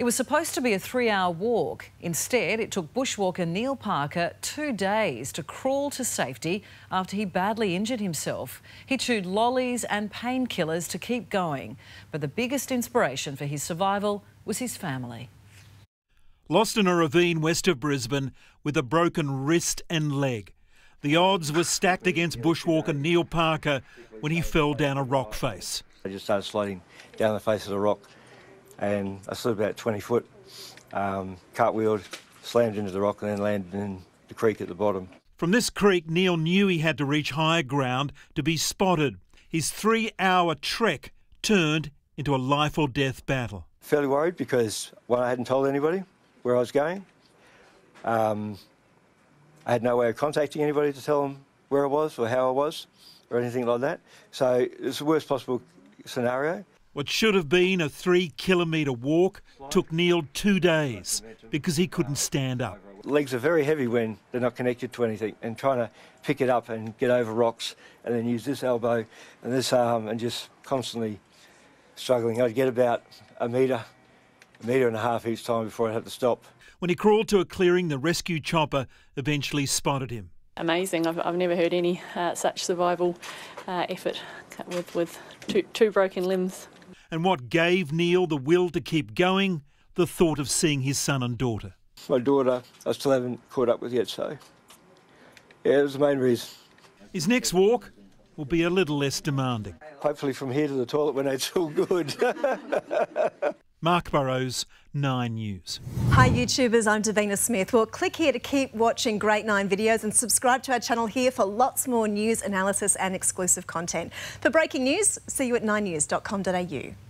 It was supposed to be a three hour walk. Instead, it took bushwalker Neil Parker two days to crawl to safety after he badly injured himself. He chewed lollies and painkillers to keep going. But the biggest inspiration for his survival was his family. Lost in a ravine west of Brisbane with a broken wrist and leg. The odds were stacked against bushwalker Neil Parker when he fell down a rock face. I just started sliding down the face of the rock and I slid about 20 foot, um, cartwheeled, slammed into the rock and then landed in the creek at the bottom. From this creek, Neil knew he had to reach higher ground to be spotted. His three hour trek turned into a life or death battle. Fairly worried because, one, I hadn't told anybody where I was going. Um, I had no way of contacting anybody to tell them where I was or how I was or anything like that. So it's the worst possible scenario. What should have been a three kilometre walk took Neil two days because he couldn't stand up. Legs are very heavy when they're not connected to anything, and trying to pick it up and get over rocks and then use this elbow and this arm and just constantly struggling. I'd get about a metre, a metre and a half each time before I'd have to stop. When he crawled to a clearing, the rescue chopper eventually spotted him. Amazing. I've, I've never heard any uh, such survival uh, effort with, with two, two broken limbs. And what gave Neil the will to keep going? The thought of seeing his son and daughter. My daughter, I still haven't caught up with yet, so yeah, it was the main reason. His next walk will be a little less demanding. Hopefully, from here to the toilet when it's all good. Mark Burrows, Nine News. Hi YouTubers, I'm Davina Smith. Well, click here to keep watching Great Nine videos and subscribe to our channel here for lots more news, analysis and exclusive content. For breaking news, see you at ninenews.com.au.